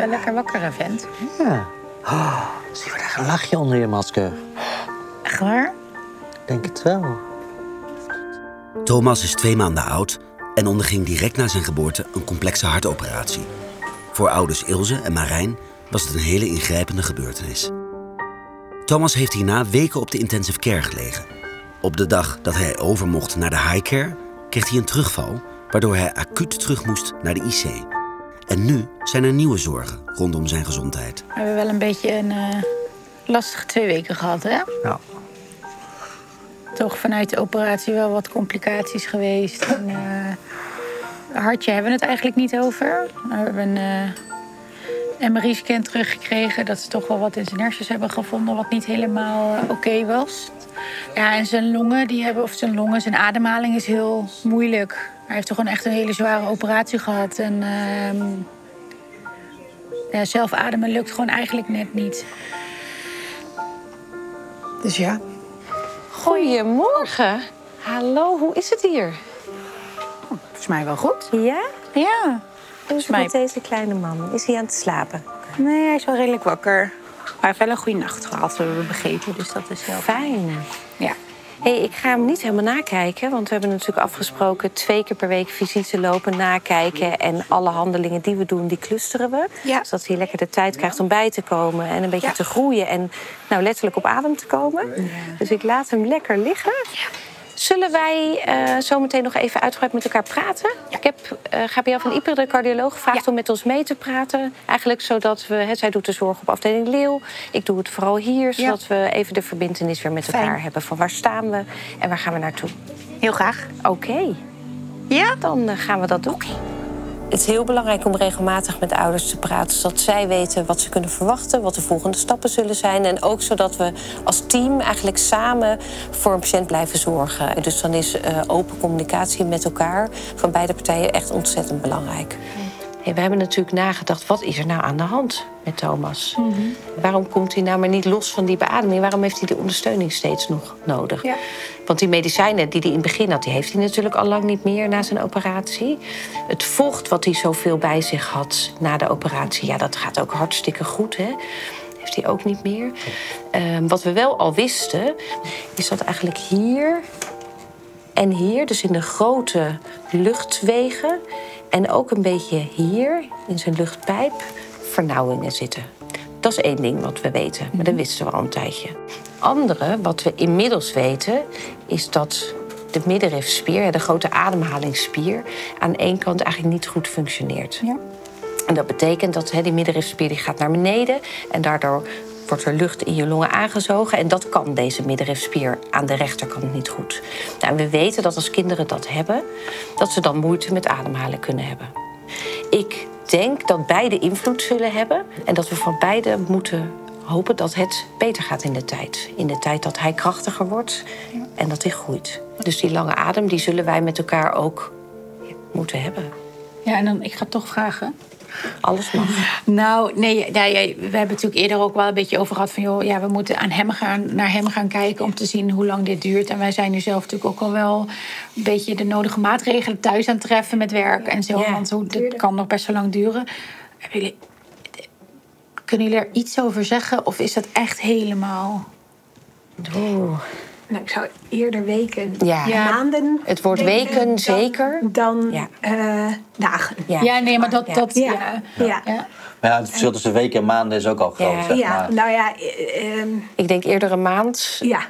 wel lekker wakker, vent. Ja. Oh, zie je daar een lachje onder je masker? Echt waar? Ik denk het wel. Thomas is twee maanden oud en onderging direct na zijn geboorte een complexe hartoperatie. Voor ouders Ilse en Marijn was het een hele ingrijpende gebeurtenis. Thomas heeft hierna weken op de intensive care gelegen. Op de dag dat hij over mocht naar de high care, kreeg hij een terugval, waardoor hij acuut terug moest naar de IC. En nu zijn er nieuwe zorgen rondom zijn gezondheid. We hebben wel een beetje een eh, lastige twee weken gehad, hè? Ja. Toch vanuit de operatie wel wat complicaties geweest. En, eh, hartje hebben we het eigenlijk niet over. We hebben een uh, MRI-scan teruggekregen... dat ze toch wel wat in zijn hersens hebben gevonden... wat niet helemaal eh, oké was. Ja, en zijn longen, die hebben, of zijn longen, zijn ademhaling is heel moeilijk. Hij heeft toch gewoon echt een hele zware operatie gehad. En ehm, ja, zelf ademen lukt gewoon eigenlijk net niet. Dus ja. Goedemorgen. Hallo, hoe is het hier? Volgens mij wel goed. Ja? Ja. Hoe is het met deze kleine man? Is hij aan het slapen? Nee, hij is wel redelijk wakker. Maar hij heeft wel een goede nacht gehad, hebben we begrepen. Dus dat is heel Fijn. Ja. Hey, ik ga hem niet helemaal nakijken, want we hebben natuurlijk afgesproken twee keer per week visite lopen, nakijken en alle handelingen die we doen, die clusteren we. Ja. Zodat hij lekker de tijd krijgt om bij te komen en een beetje Ja. te groeien en nou letterlijk op adem te komen. Dus ik laat hem lekker liggen. Zullen wij eh zo meteen nog even uitgebreid met elkaar praten? Ik heb eh Gabriel van Ieper, de cardioloog, gevraagd om met ons mee te praten. Eigenlijk zodat we, hè, zij doet de zorg op afdeling Leeuw. Ik doe het vooral hier, zodat we even de verbindenis weer met Fijn. elkaar hebben. Van waar staan we en waar gaan we naartoe? Heel graag. Oké, Ja? dan eh, gaan we dat doen. Het is heel belangrijk om regelmatig met ouders te praten, zodat zij weten wat ze kunnen verwachten, wat de volgende stappen zullen zijn. En ook zodat we als team eigenlijk samen voor een patiënt blijven zorgen. Dus dan is eh, open communicatie met elkaar van beide partijen echt ontzettend belangrijk. Hey, we hebben natuurlijk nagedacht, wat is er nou aan de hand met Thomas? Waarom komt hij nou maar niet los van die beademing? Waarom heeft hij die ondersteuning steeds nog nodig? Ja. Want die medicijnen die hij in het begin had, die heeft hij natuurlijk al lang niet meer na zijn operatie. Het vocht wat hij zoveel bij zich had na de operatie, ja, dat gaat ook hartstikke goed. Hè? Heeft hij ook niet meer. Ehm, wat we wel al wisten, is dat eigenlijk hier en hier, dus in de grote luchtwegen en ook een beetje hier in zijn luchtpijp, vernauwingen zitten. Dat is één ding wat we weten, maar dat wisten we al een tijdje. Andere, wat we inmiddels weten, is dat de middenrifspier, de grote ademhalingsspier, aan één kant eigenlijk niet goed functioneert. Ja. En dat betekent dat die middenrifspier die gaat naar beneden en daardoor wordt er lucht in je longen aangezogen. En dat kan deze middenrifspier aan de rechterkant niet goed. Nou, we weten dat als kinderen dat hebben, dat ze dan moeite met ademhalen kunnen hebben. Ik denk dat beide invloed zullen hebben en dat we van beide moeten hopen dat het beter gaat in de tijd. In de tijd dat hij krachtiger wordt en dat hij groeit. Dus die lange adem, die zullen wij met elkaar ook moeten hebben. Ja, en dan, ik ga toch vragen. Alles mag. Nou, nee, ja, ja, we hebben natuurlijk eerder ook wel een beetje over gehad van... joh, ja, we moeten aan hem gaan, naar hem gaan kijken om te zien hoe lang dit duurt. En wij zijn nu zelf natuurlijk ook al wel een beetje de nodige maatregelen thuis aan het treffen met werk en zo. Ja, want hoe, dit kan nog best wel lang duren. Hebben jullie, kunnen jullie er iets over zeggen? Of is dat echt helemaal... Nou, ik zou eerder weken, Ja. maanden. Het wordt weken, dan- zeker. Dan Ja. eh, dagen. Ja. Ja, nee, maar dat... Ja. dat Ja. ja. Ja. Ja. Maar ja, het verschil tussen weken en maanden is ook al groot, Ja. zeg Ja, maar. nou ja, eh, ehm, Ik denk eerder een maand ja.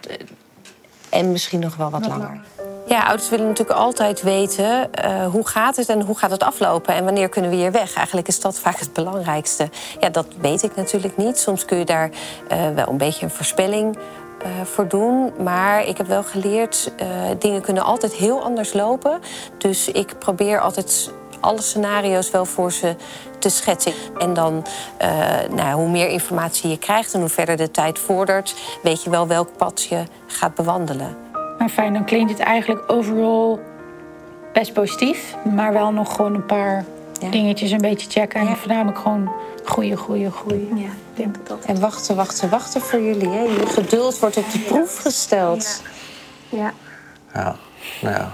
en misschien nog wel wat langer. Ja, ouders willen natuurlijk altijd weten eh, hoe gaat het en hoe gaat het aflopen en wanneer kunnen we hier weg. Eigenlijk is dat vaak het belangrijkste. Ja, dat weet ik natuurlijk niet. Soms kun je daar eh, wel een beetje een voorspelling eh, voor doen. Maar ik heb wel geleerd, eh, dingen kunnen altijd heel anders lopen. Dus ik probeer altijd alle scenario's wel voor ze te schetsen. En dan, eh, nou, hoe meer informatie je krijgt en hoe verder de tijd vordert, weet je wel welk pad je gaat bewandelen. Maar fijn, dan klinkt het eigenlijk overal best positief. Maar wel nog gewoon een paar Ja. dingetjes een beetje checken. En Ja. voornamelijk gewoon groeien, groeien, groeien. Ja, ik denk dat dat. En wachten, wachten, wachten voor jullie. Hè? Je geduld wordt op de proef gesteld. Ja. Ja. Nou ja,